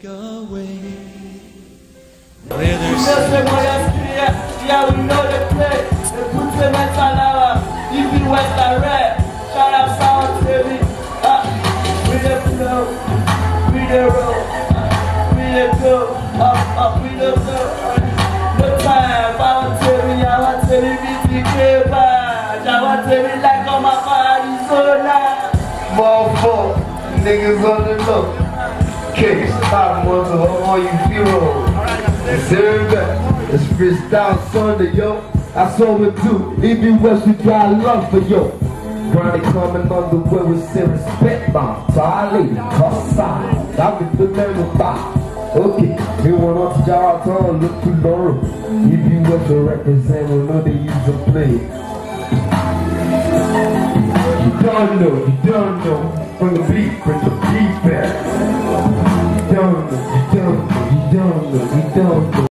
take away. You know, say, boy, I'm clear. Yeah, we know the play. The put the mental hour. If you west and red. Shout out sound, baby. We the flow. We the roll. We the go. Up, up, we the go. No time. I want to tell me, I want to tell me, be the I want to tell me like on my body, so now. Motherfucker, niggas on the look. Case, top ones of all you heroes. Deserve that. It's freestyle Sunday, yo. I saw it too. Even West, we got love for yo. Grinding coming on the way with some respect, man. Charlie, outside. I be the name of Okay, we want up to y'all town, look to Laura. If you was to represent, we know they use a play. You don't know, you don't know. From the beat, bring the beat back. You don't know,